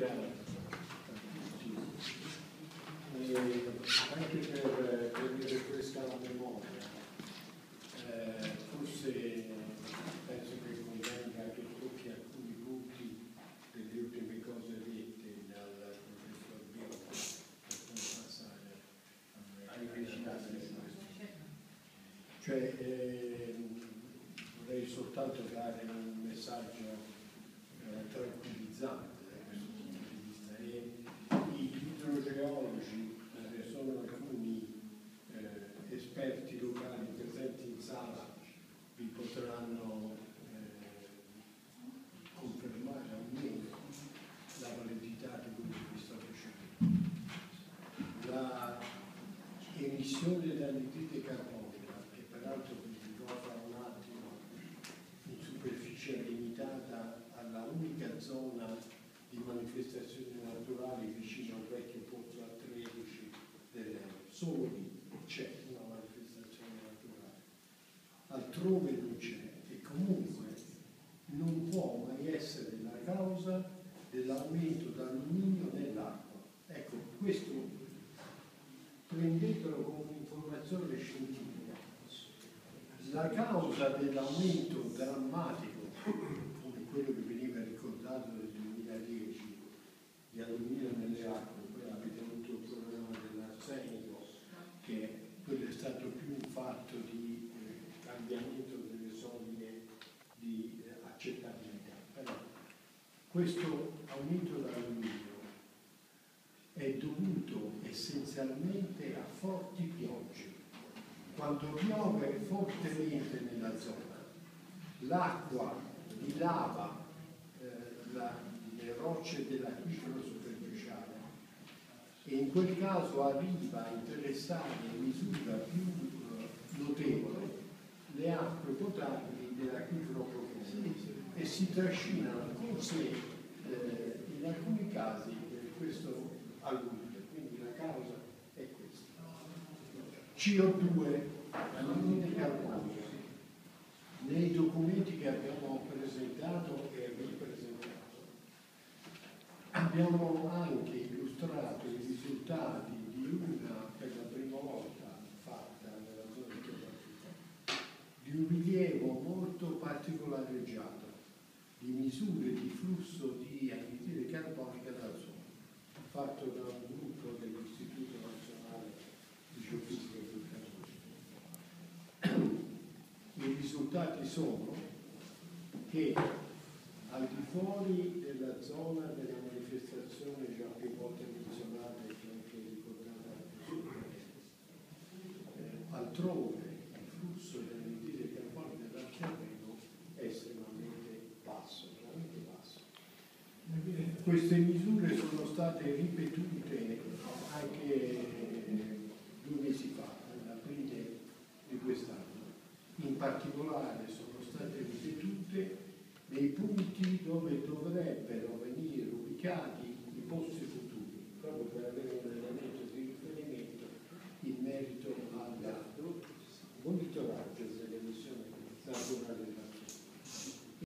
aiuterà e anche per la memoria. Forse penso che convenga che tocchi alcuni punti delle ultime cose dette dal professor Biocco per poi passare ai Cioè, eh, vorrei soltanto dare un messaggio eh, tranquillizzante da questo punto di vista. E I idrogeologi eh, sono alcuni eh, esperti locali presenti in sala, vi potranno eh, confermare almeno la validità di quello che vi sto dicendo. La emissione dell'anidride carbonica, che peraltro vi ricorda un attimo in superficie limitata alla unica zona di manifestazioni naturali vicino al vecchio pozzo a 13 dell'Euro. Solo lì c'è una manifestazione naturale, altrove non c'è e comunque non può mai essere la causa dell'aumento d'alluminio nell'acqua. Ecco, questo prendetelo come un'informazione scientifica. La causa dell'aumento drammatico, come quello che veniva ricordato nel 2010, di alluminio nelle acque, poi avete avuto il problema dell'arsenico, che quello è stato più un fatto di eh, cambiamento delle soglie di eh, accettabilità. Però questo aumento dell'alluminio dovuto essenzialmente a forti piogge. Quando piove fortemente nella zona, l'acqua dilava eh, la, le rocce dell'acquifero superficiale e in quel caso arriva a interessare in misura più eh, notevole le acque potabili dell'acquifero profondo e si trascinano con sé eh, in alcuni casi eh, questo alluminio, quindi la causa è questa. CO2, alluminio carbonica. Nei documenti che abbiamo presentato e ripresentato abbiamo anche illustrato i risultati di una, per la prima volta fatta nella zona di Chiapartica, di un rilievo molto particolareggiato di misure di flusso di anidride carbonica dalla zona fatto da un gruppo dell'Istituto Nazionale di Geofisica sul Carbonio. I risultati sono che al di fuori della zona della manifestazione già più volte menzionata e anche ricordata eh, altrove il flusso dell'anidride carbonica dal terreno è estremamente basso, veramente basso. Queste misure sono state ripetute anche due mesi fa, particolare sono state ripetute nei punti dove dovrebbero venire ubicati i posti futuri, proprio per avere